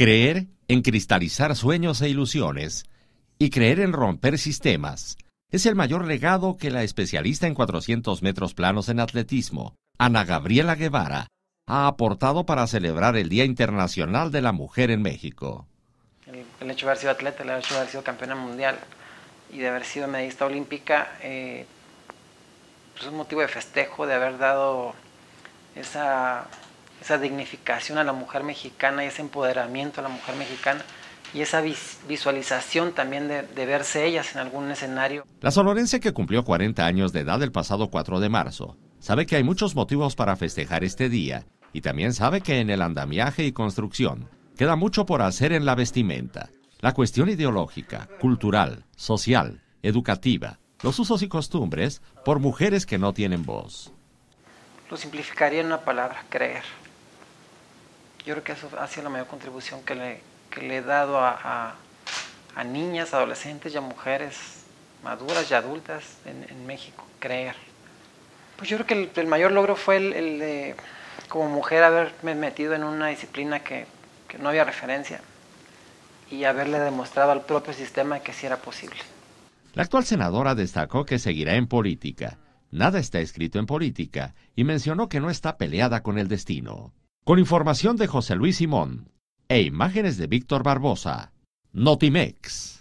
Creer en cristalizar sueños e ilusiones y creer en romper sistemas es el mayor legado que la especialista en 400 metros planos en atletismo, Ana Gabriela Guevara, ha aportado para celebrar el Día Internacional de la Mujer en México. El, hecho de haber sido atleta, el hecho de haber sido campeona mundial y de haber sido medallista olímpica eh, pues es un motivo de festejo, de haber dado esa, esa dignificación a la mujer mexicana y ese empoderamiento a la mujer mexicana y esa visualización también de, de, verse ellas en algún escenario. La sonorense que cumplió 40 años de edad el pasado 4 de marzo sabe que hay muchos motivos para festejar este día y también sabe que en el andamiaje y construcción queda mucho por hacer en la vestimenta. La cuestión ideológica, cultural, social, educativa, los usos y costumbres por mujeres que no tienen voz. Lo simplificaría en una palabra, creer. Yo creo que eso ha sido la mayor contribución que le, que le he dado a, a, niñas, adolescentes y a mujeres maduras y adultas en, México, creer. Pues yo creo que el, el mayor logro fue el, el de como mujer haberme metido en una disciplina que, que no había referencia y haberle demostrado al propio sistema que sí era posible. La actual senadora destacó que seguirá en política. Nada está escrito en política y mencionó que no está peleada con el destino. Con información de José Luis Simón e imágenes de Víctor Barbosa, Notimex.